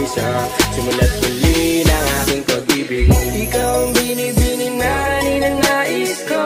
umpisa Simula't huli ng aking pag-ibig. Ikaw ang binibini na ninanais ko.